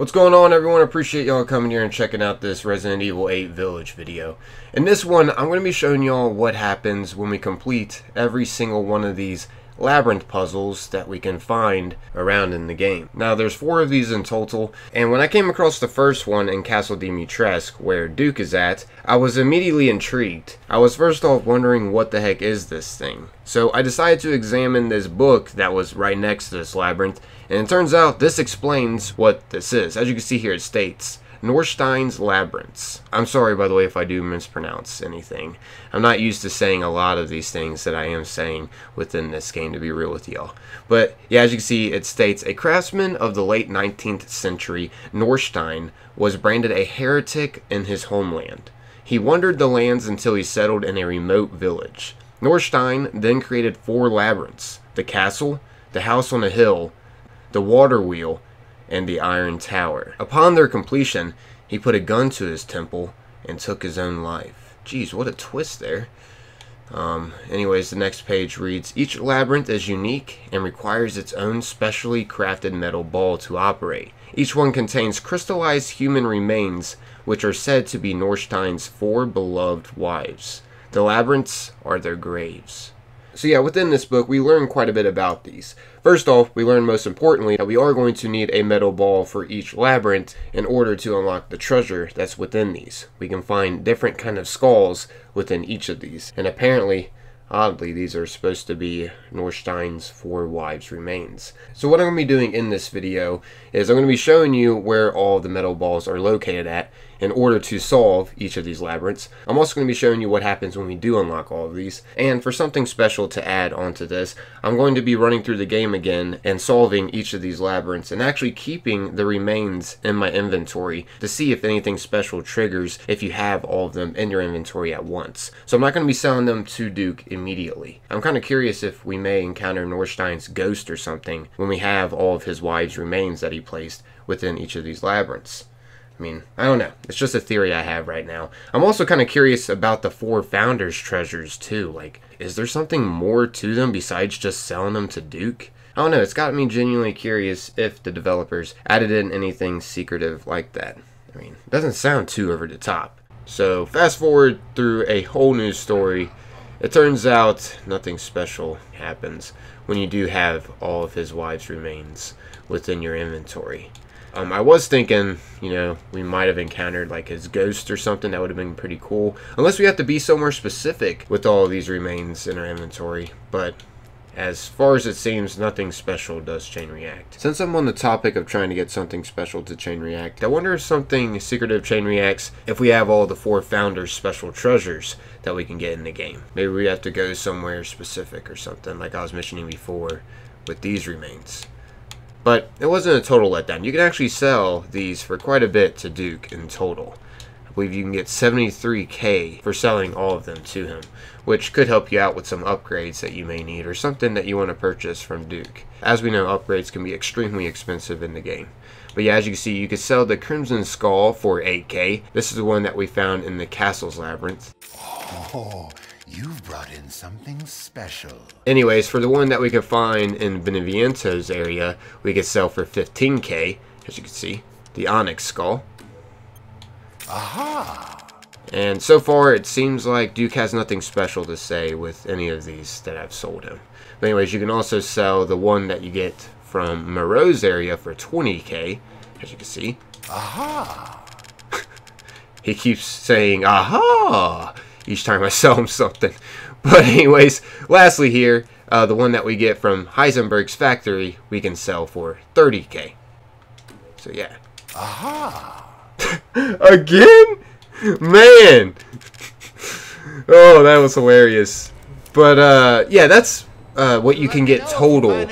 What's going on everyone? I appreciate y'all coming here and checking out this Resident Evil 8 Village video. In this one, I'm going to be showing y'all what happens when we complete every single one of these labyrinth puzzles that we can find around in the game. Now there's four of these in total and when I came across the first one in Castle Dimitrescu where Duke is at, I was immediately intrigued. I was first off wondering what the heck is this thing. So I decided to examine this book that was right next to this labyrinth and it turns out this explains what this is. As you can see here it states Norstein's Labyrinths. I'm sorry, by the way, if I do mispronounce anything. I'm not used to saying a lot of these things that I am saying within this game, to be real with y'all. But, yeah, as you can see, it states, A craftsman of the late 19th century, Norstein was branded a heretic in his homeland. He wandered the lands until he settled in a remote village. Norstein then created four labyrinths, the castle, the house on a hill, the water wheel, and the Iron Tower. Upon their completion, he put a gun to his temple and took his own life. Geez, what a twist there. Um, anyways, the next page reads, Each labyrinth is unique and requires its own specially crafted metal ball to operate. Each one contains crystallized human remains, which are said to be Norstein's four beloved wives. The labyrinths are their graves. So yeah, within this book, we learn quite a bit about these. First off, we learn most importantly that we are going to need a metal ball for each labyrinth in order to unlock the treasure that's within these. We can find different kind of skulls within each of these. And apparently, Oddly, these are supposed to be Norstein's four wives' remains. So what I'm going to be doing in this video is I'm going to be showing you where all the metal balls are located at in order to solve each of these labyrinths. I'm also going to be showing you what happens when we do unlock all of these. And for something special to add onto this, I'm going to be running through the game again and solving each of these labyrinths and actually keeping the remains in my inventory to see if anything special triggers if you have all of them in your inventory at once. So I'm not going to be selling them to Duke immediately. I'm kind of curious if we may encounter Norstein's ghost or something when we have all of his wives' remains that he placed within each of these labyrinths. I mean, I don't know. It's just a theory I have right now. I'm also kind of curious about the four founders' treasures, too. Like, is there something more to them besides just selling them to Duke? I don't know. It's got me genuinely curious if the developers added in anything secretive like that. I mean, it doesn't sound too over the top. So, fast forward through a whole new story. It turns out nothing special happens when you do have all of his wives' remains within your inventory. Um, I was thinking, you know, we might have encountered like his ghost or something. That would have been pretty cool. Unless we have to be somewhere specific with all these remains in our inventory. But as far as it seems, nothing special does chain react. Since I'm on the topic of trying to get something special to chain react, I wonder if something secretive chain reacts if we have all the four founders special treasures that we can get in the game. Maybe we have to go somewhere specific or something like I was mentioning before with these remains. But it wasn't a total letdown. You can actually sell these for quite a bit to Duke in total. I believe you can get 73k for selling all of them to him, which could help you out with some upgrades that you may need or something that you want to purchase from Duke. As we know, upgrades can be extremely expensive in the game. But yeah, as you can see, you could sell the Crimson Skull for 8k. This is the one that we found in the Castle's Labyrinth. Oh, You've brought in something special. Anyways, for the one that we could find in Beneviento's area, we could sell for 15k, as you can see, the Onyx Skull. Aha! And so far, it seems like Duke has nothing special to say with any of these that I've sold him. But anyways, you can also sell the one that you get from Moreau's area for 20k, as you can see. Aha! he keeps saying, aha! Each time I sell him something. But anyways, lastly here, uh, the one that we get from Heisenberg's factory, we can sell for 30k. So yeah. Aha! Again? Man! oh, that was hilarious. But uh, yeah, that's uh, what you can get total.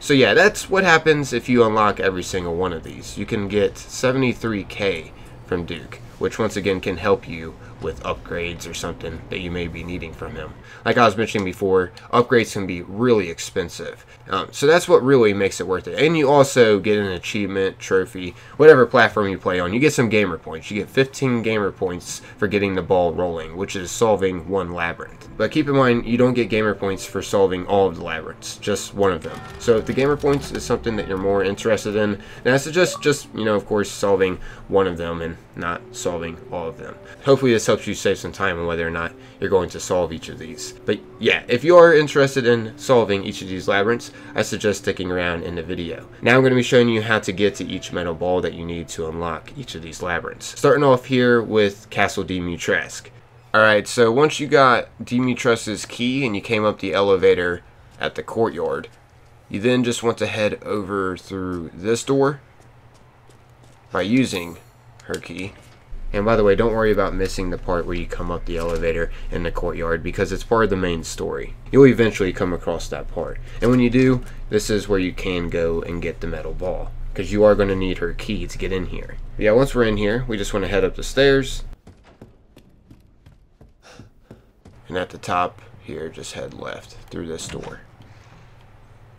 So yeah, that's what happens if you unlock every single one of these. You can get 73k from Duke which once again can help you with upgrades or something that you may be needing from him. Like I was mentioning before, upgrades can be really expensive. Um, so that's what really makes it worth it. And you also get an achievement, trophy, whatever platform you play on. You get some gamer points. You get 15 gamer points for getting the ball rolling, which is solving one labyrinth. But keep in mind, you don't get gamer points for solving all of the labyrinths, just one of them. So if the gamer points is something that you're more interested in, then I suggest just, you know, of course, solving one of them and not solving all of them. Hopefully this helps you save some time on whether or not you're going to solve each of these. But yeah, if you are interested in solving each of these labyrinths, I suggest sticking around in the video. Now I'm going to be showing you how to get to each metal ball that you need to unlock each of these labyrinths. Starting off here with Castle Dimitrescu. Alright, so once you got Dimitrescu's key and you came up the elevator at the courtyard, you then just want to head over through this door by using her key. And by the way, don't worry about missing the part where you come up the elevator in the courtyard because it's part of the main story. You'll eventually come across that part. And when you do, this is where you can go and get the metal ball because you are going to need her key to get in here. But yeah, once we're in here, we just want to head up the stairs. And at the top here, just head left through this door.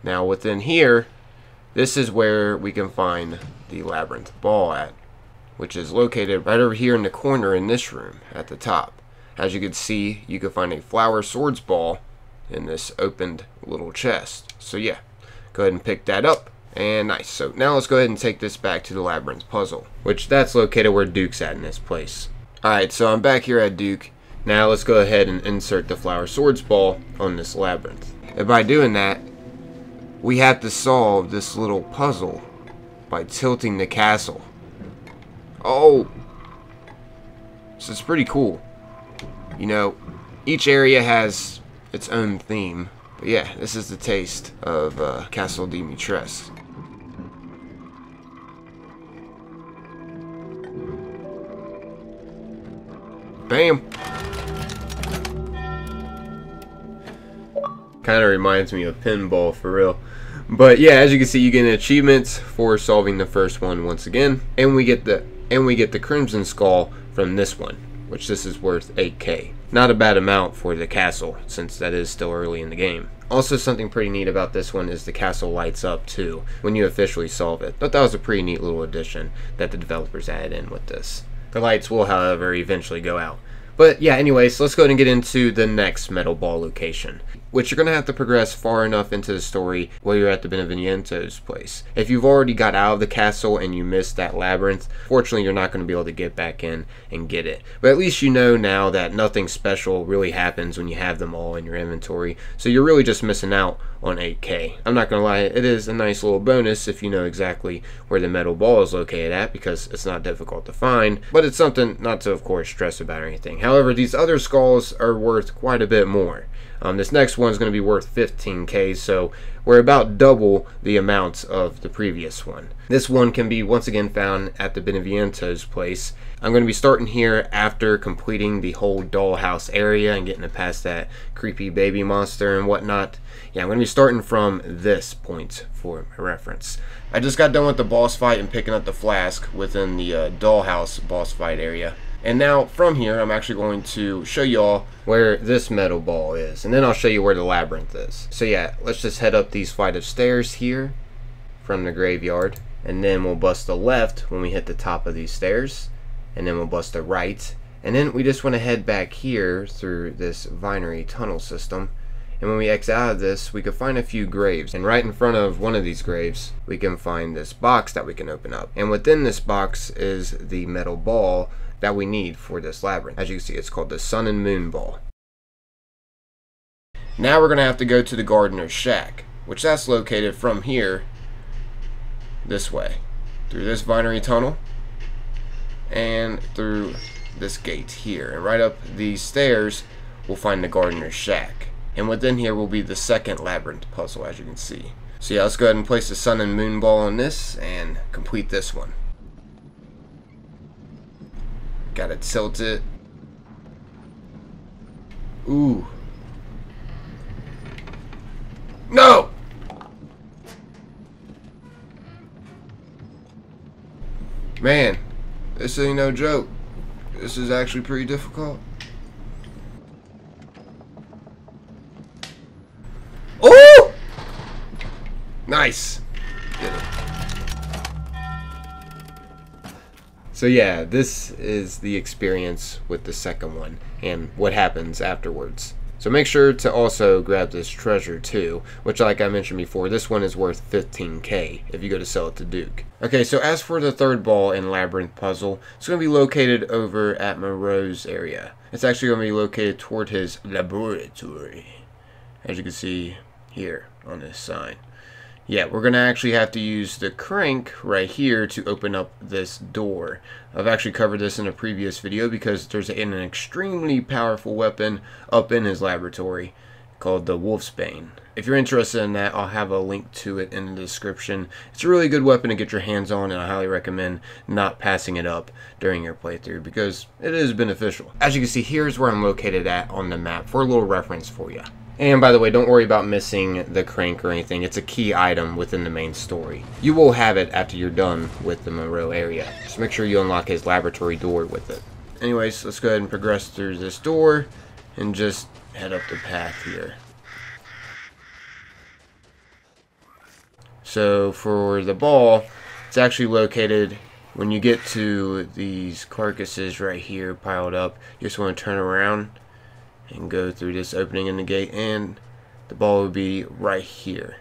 Now within here, this is where we can find the labyrinth ball at which is located right over here in the corner in this room at the top. As you can see, you can find a flower swords ball in this opened little chest. So yeah, go ahead and pick that up. And nice. So now let's go ahead and take this back to the labyrinth puzzle, which that's located where Duke's at in this place. Alright, so I'm back here at Duke. Now let's go ahead and insert the flower swords ball on this labyrinth. And by doing that, we have to solve this little puzzle by tilting the castle. Oh! So it's pretty cool. You know, each area has its own theme. But yeah, this is the taste of uh, Castle Dimitrescu. Bam! Kind of reminds me of pinball for real. But yeah, as you can see, you get an achievement for solving the first one once again. And we get the and we get the Crimson Skull from this one, which this is worth 8k. Not a bad amount for the castle, since that is still early in the game. Also, something pretty neat about this one is the castle lights up too, when you officially solve it. Thought that was a pretty neat little addition that the developers added in with this. The lights will, however, eventually go out. But yeah, anyways, let's go ahead and get into the next metal ball location which you're going to have to progress far enough into the story while you're at the Beneviento's place. If you've already got out of the castle and you missed that labyrinth, fortunately you're not going to be able to get back in and get it. But at least you know now that nothing special really happens when you have them all in your inventory, so you're really just missing out on 8k. I'm not going to lie, it is a nice little bonus if you know exactly where the metal ball is located at because it's not difficult to find, but it's something not to of course stress about or anything. However, these other skulls are worth quite a bit more. Um, this next one is going to be worth 15k, so we're about double the amounts of the previous one. This one can be once again found at the Beneviento's place. I'm going to be starting here after completing the whole dollhouse area and getting past that creepy baby monster and whatnot. Yeah, I'm going to be starting from this point for reference. I just got done with the boss fight and picking up the flask within the uh, dollhouse boss fight area. And now from here, I'm actually going to show y'all where this metal ball is. And then I'll show you where the labyrinth is. So yeah, let's just head up these flight of stairs here from the graveyard. And then we'll bust the left when we hit the top of these stairs. And then we'll bust the right. And then we just want to head back here through this vinery tunnel system. And when we exit out of this, we can find a few graves. And right in front of one of these graves, we can find this box that we can open up. And within this box is the metal ball that we need for this labyrinth. As you can see, it's called the Sun and Moon Ball. Now we're going to have to go to the Gardener's Shack, which that's located from here this way. Through this vinery tunnel and through this gate here. And right up these stairs, we'll find the Gardener's Shack. And within here will be the second labyrinth puzzle, as you can see. So yeah, let's go ahead and place the Sun and Moon Ball on this and complete this one. Gotta tilt it. Ooh. No! Man, this ain't no joke. This is actually pretty difficult. Nice. So yeah, this is the experience with the second one and what happens afterwards. So make sure to also grab this treasure too, which like I mentioned before, this one is worth 15k if you go to sell it to Duke. Okay, so as for the third ball in Labyrinth Puzzle, it's going to be located over at Moreau's area. It's actually going to be located toward his laboratory, as you can see here on this sign. Yeah, we're going to actually have to use the crank right here to open up this door. I've actually covered this in a previous video because there's an extremely powerful weapon up in his laboratory called the Wolfsbane. If you're interested in that, I'll have a link to it in the description. It's a really good weapon to get your hands on, and I highly recommend not passing it up during your playthrough because it is beneficial. As you can see, here's where I'm located at on the map for a little reference for you. And by the way, don't worry about missing the crank or anything. It's a key item within the main story. You will have it after you're done with the Moreau area. Just make sure you unlock his laboratory door with it. Anyways, let's go ahead and progress through this door and just head up the path here. So for the ball, it's actually located when you get to these carcasses right here piled up. You just want to turn around and go through this opening in the gate and the ball would be right here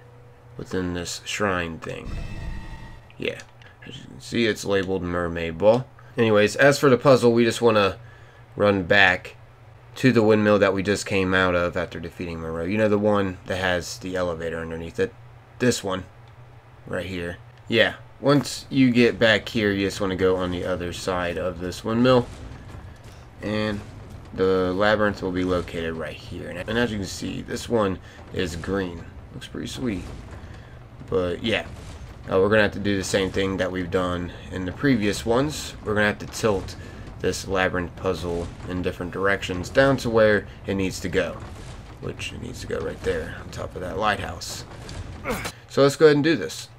within this shrine thing. Yeah. As you can see it's labeled mermaid ball. Anyways as for the puzzle we just want to run back to the windmill that we just came out of after defeating Moreau. You know the one that has the elevator underneath it? This one. Right here. Yeah. Once you get back here you just want to go on the other side of this windmill. And the labyrinth will be located right here. And as you can see, this one is green. Looks pretty sweet. But yeah, uh, we're going to have to do the same thing that we've done in the previous ones. We're going to have to tilt this labyrinth puzzle in different directions down to where it needs to go. Which it needs to go right there on top of that lighthouse. So let's go ahead and do this.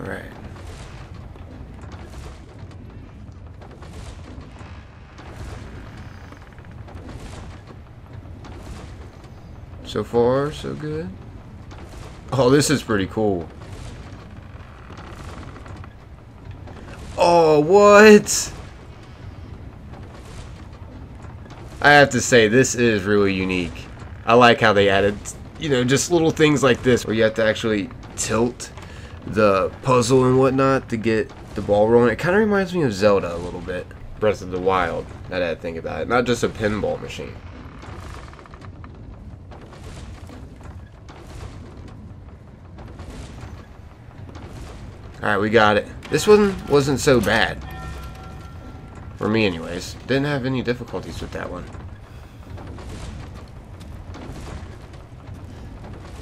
Alright. So far, so good. Oh, this is pretty cool. Oh, what? I have to say, this is really unique. I like how they added, you know, just little things like this where you have to actually tilt the puzzle and whatnot to get the ball rolling. It kind of reminds me of Zelda a little bit. Breath of the Wild, now that I think about it. Not just a pinball machine. Alright, we got it. This one wasn't so bad. For me, anyways. Didn't have any difficulties with that one.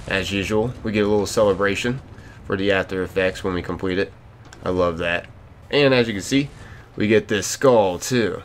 As usual, we get a little celebration for the after effects when we complete it. I love that. And as you can see, we get this skull too.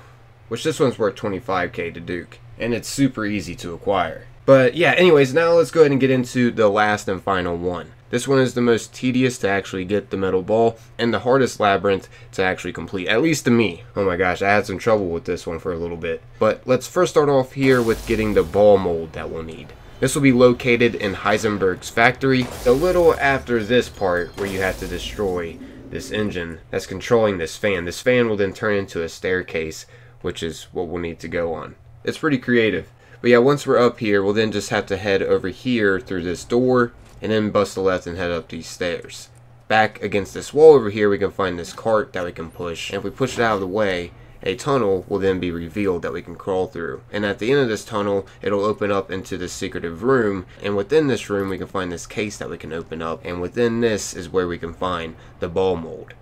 Which this one's worth 25k to Duke. And it's super easy to acquire. But yeah, anyways, now let's go ahead and get into the last and final one. This one is the most tedious to actually get the metal ball and the hardest labyrinth to actually complete, at least to me. Oh my gosh, I had some trouble with this one for a little bit. But let's first start off here with getting the ball mold that we'll need. This will be located in Heisenberg's factory, a little after this part where you have to destroy this engine that's controlling this fan. This fan will then turn into a staircase, which is what we'll need to go on. It's pretty creative. But yeah, once we're up here, we'll then just have to head over here through this door and then bust the left and head up these stairs. Back against this wall over here, we can find this cart that we can push, and if we push it out of the way, a tunnel will then be revealed that we can crawl through. And at the end of this tunnel, it'll open up into this secretive room, and within this room we can find this case that we can open up, and within this is where we can find the ball mold.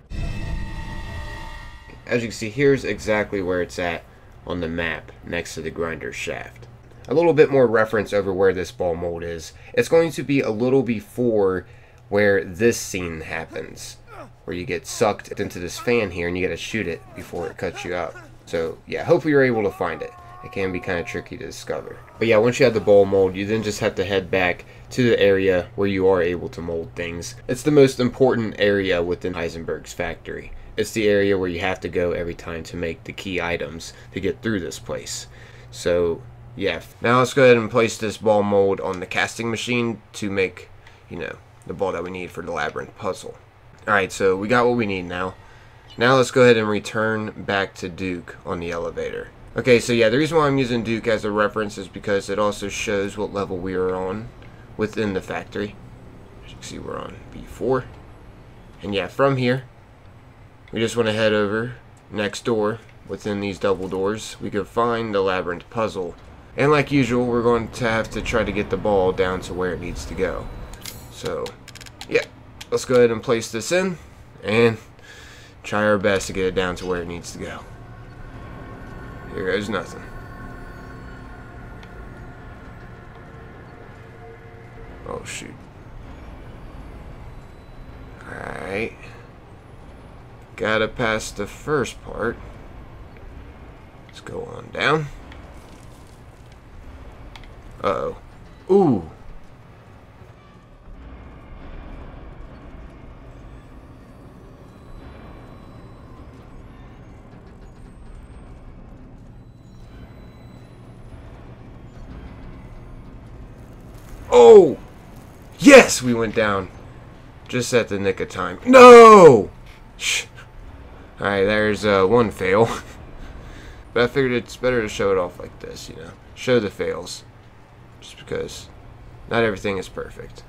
As you can see, here's exactly where it's at on the map next to the grinder shaft a little bit more reference over where this ball mold is. It's going to be a little before where this scene happens, where you get sucked into this fan here and you gotta shoot it before it cuts you up. So yeah, hopefully you're able to find it. it can be kind of tricky to discover. But yeah, once you have the ball mold, you then just have to head back to the area where you are able to mold things. It's the most important area within Heisenberg's factory. It's the area where you have to go every time to make the key items to get through this place. So, yeah. Now let's go ahead and place this ball mold on the casting machine to make, you know, the ball that we need for the labyrinth puzzle. Alright, so we got what we need now. Now let's go ahead and return back to Duke on the elevator. Okay, so yeah, the reason why I'm using Duke as a reference is because it also shows what level we are on within the factory. As you can see, we're on B4. And yeah, from here, we just want to head over next door within these double doors. We could find the labyrinth puzzle. And like usual, we're going to have to try to get the ball down to where it needs to go. So, yeah, let's go ahead and place this in and try our best to get it down to where it needs to go. Here goes nothing. Oh, shoot. Alright. Gotta pass the first part. Let's go on down. Uh-oh. Ooh. Oh! Yes, we went down. Just at the nick of time. No! Shh. Alright, there's uh, one fail. but I figured it's better to show it off like this, you know. Show the fails. Just because not everything is perfect.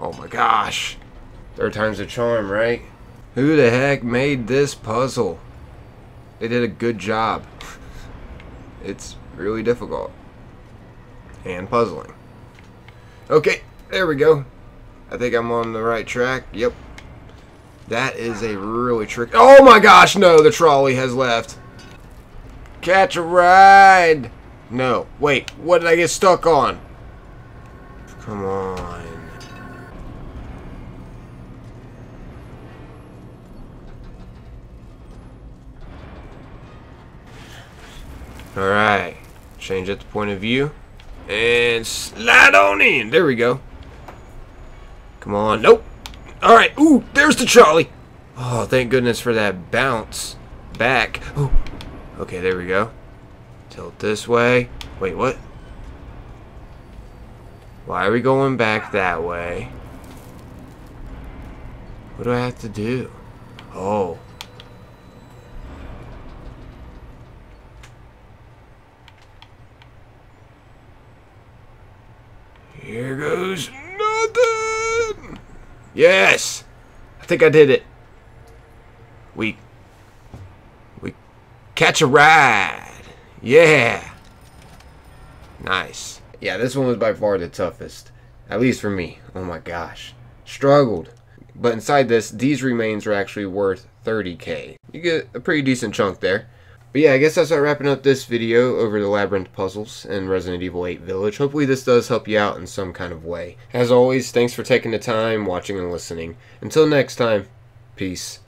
Oh my gosh. Third time's a charm, right? Who the heck made this puzzle? They did a good job. it's really difficult and puzzling. Okay, there we go. I think I'm on the right track. Yep. That is a really trick. Oh my gosh, no, the trolley has left. Catch a ride. No, wait, what did I get stuck on? Come on. Alright, change at the point of view. And slide on in. There we go. Come on. Nope. Alright. Ooh, there's the Charlie. Oh, thank goodness for that bounce back. Ooh. Okay, there we go. Tilt this way. Wait, what? Why are we going back that way? What do I have to do? Oh. Here goes nothing. Yes. I think I did it. We we catch a ride. Yeah. Nice. Yeah, this one was by far the toughest. At least for me. Oh my gosh. Struggled. But inside this, these remains are actually worth 30k. You get a pretty decent chunk there. But yeah, I guess that's our wrapping up this video over the Labyrinth puzzles in Resident Evil 8 Village. Hopefully this does help you out in some kind of way. As always, thanks for taking the time, watching, and listening. Until next time, peace.